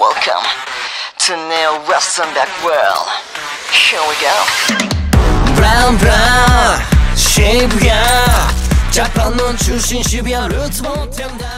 Welcome to Neo Western World. Here we go. Brown, 브라운 쉐이브야 자판론 출신 12야 루트 못한다